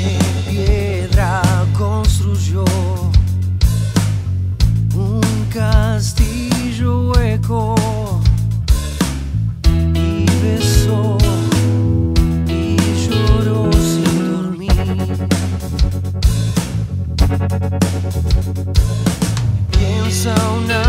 de piedra construyó un castillo hueco y besó y lloró sin dormir. Piensa una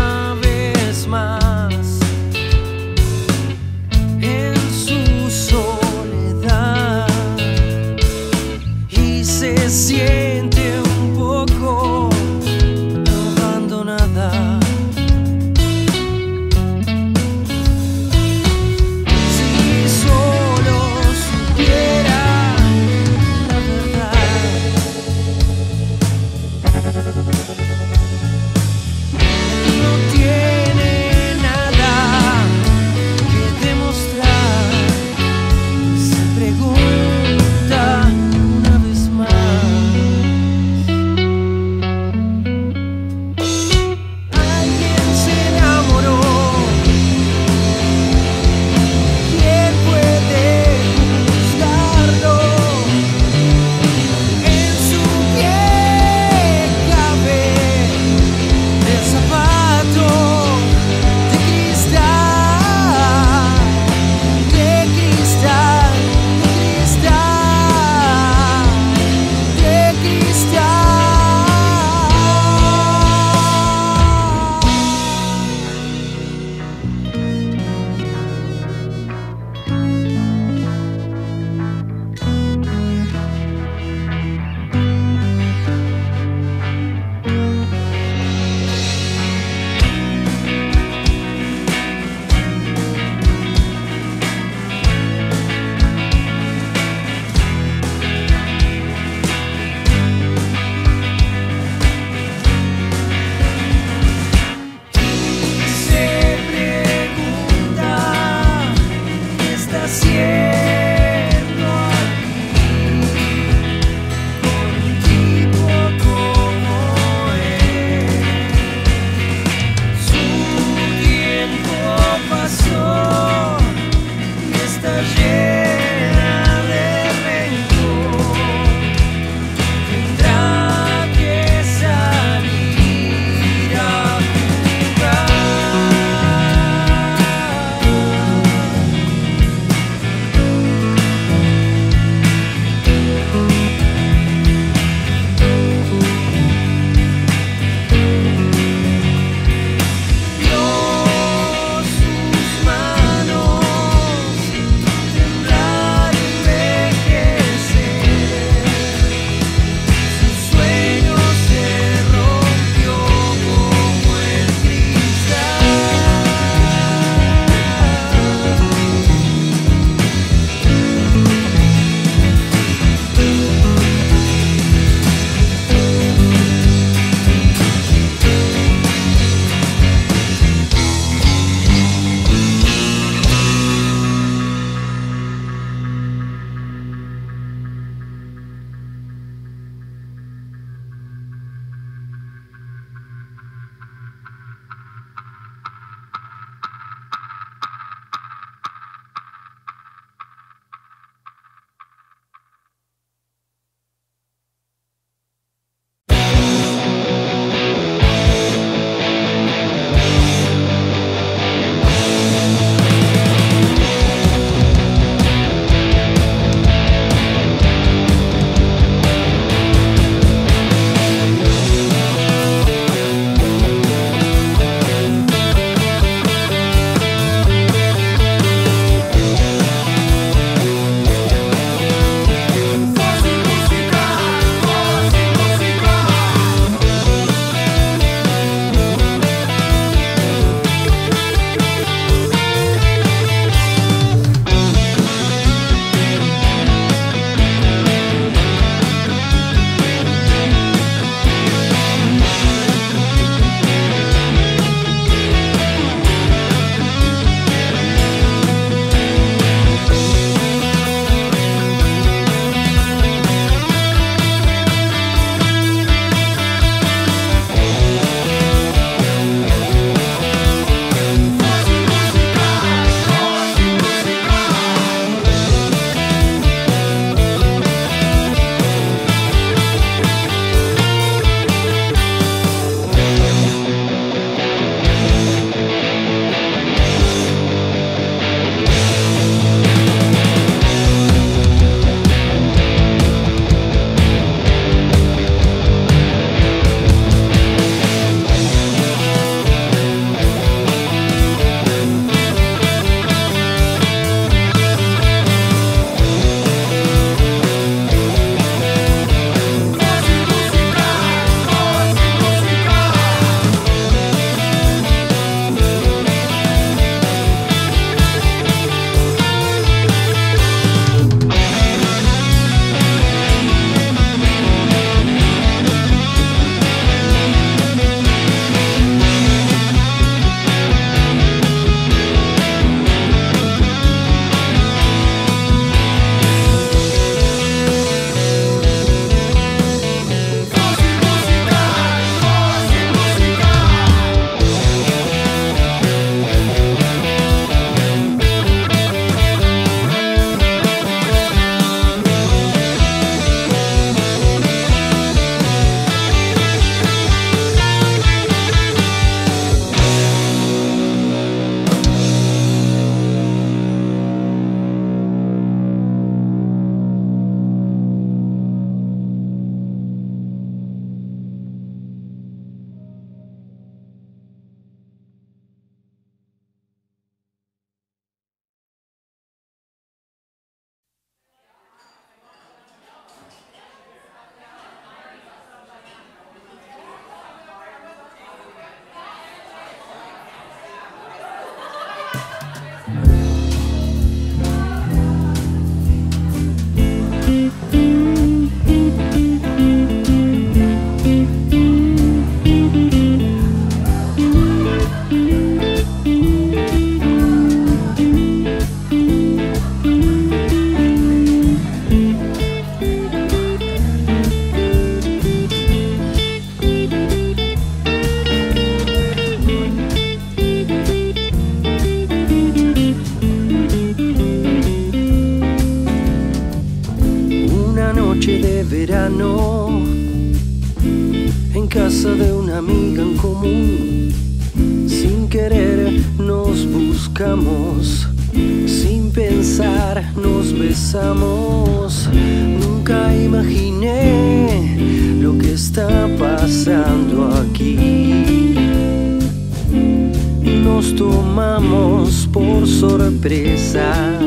sorpresa.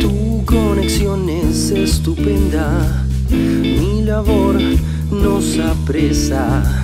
Tu conexión es estupenda, mi labor nos apresa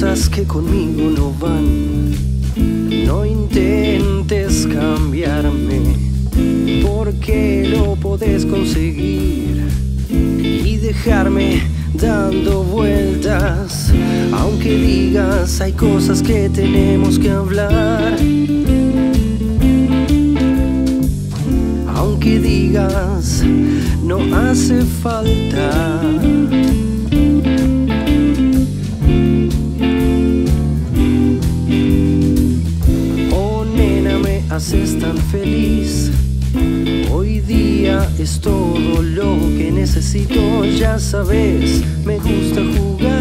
cosas que conmigo no van. No intentes cambiarme, porque lo podés conseguir y dejarme dando vueltas. Aunque digas, hay cosas que tenemos que hablar. Aunque digas, no hace falta. Haces tan feliz. Hoy día es todo lo que necesito, ya sabes, me gusta jugar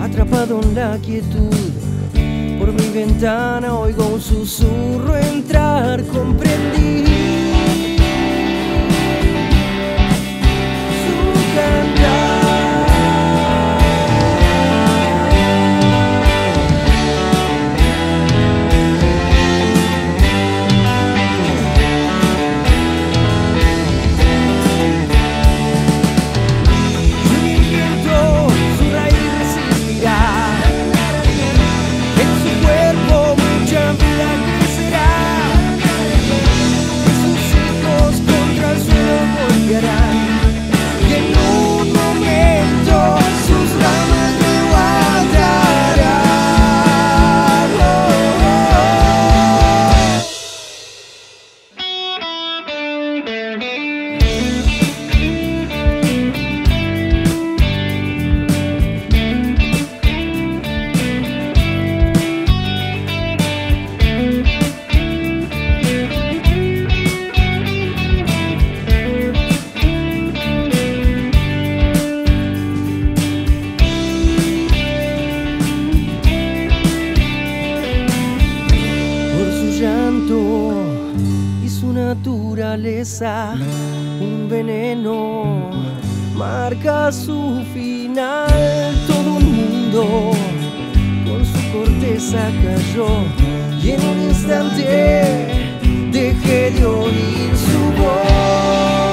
atrapado en la quietud por mi ventana oigo un susurro entrar, comprendí. Su marca su final. Todo un mundo con su corteza cayó y en un instante dejé de oír su voz.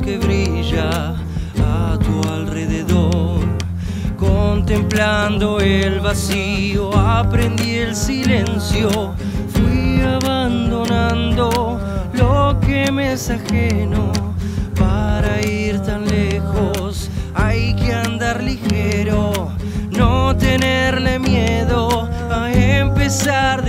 que brilla a tu alrededor. Contemplando el vacío, aprendí el silencio, fui abandonando lo que me es ajeno. Para ir tan lejos hay que andar ligero, no tenerle miedo a empezar